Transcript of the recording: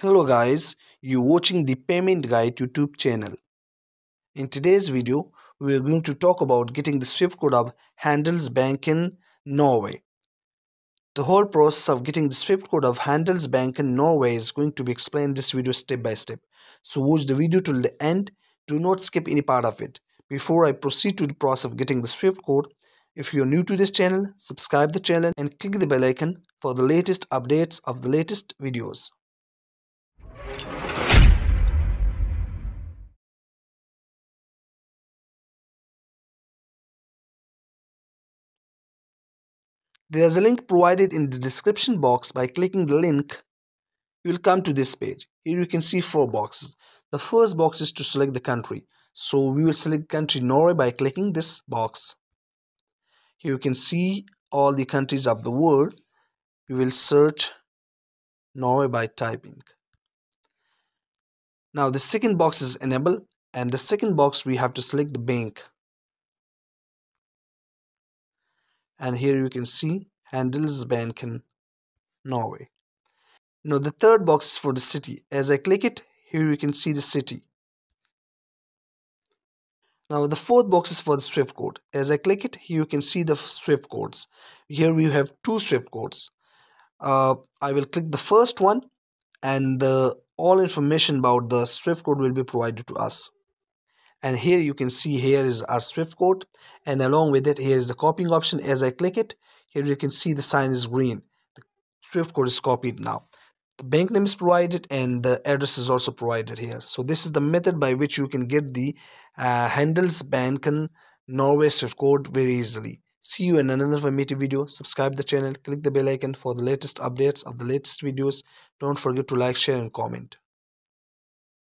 Hello guys, you're watching the Payment Guide YouTube channel. In today's video, we are going to talk about getting the SWIFT code of Handelsbanken in Norway. The whole process of getting the SWIFT code of Handelsbanken in Norway is going to be explained in this video step by step. So watch the video till the end. Do not skip any part of it. Before I proceed to the process of getting the SWIFT code, if you are new to this channel, subscribe the channel and click the bell icon for the latest updates of the latest videos. There's a link provided in the description box. By clicking the link, you will come to this page. Here you can see four boxes. The first box is to select the country. So we will select country Norway by clicking this box. Here you can see all the countries of the world. We will search Norway by typing. Now the second box is enable and the second box we have to select the bank. And here you can see Handelsbanken Norway. Now the third box is for the city. As I click it, here you can see the city. Now the fourth box is for the Swift code. As I click it, here you can see the Swift codes. Here we have two Swift codes. Uh, I will click the first one and the all information about the Swift code will be provided to us and here you can see here is our swift code and along with it here is the copying option. As i click it here you can see the sign is green. The swift code is copied now. The bank name is provided and the address is also provided here. So this is the method by which you can get the uh, Handelsbanken Norway Swift code very easily. See you in another informative video. Subscribe the channel. Click the bell icon for the latest updates of the latest videos. Don't forget to like share and comment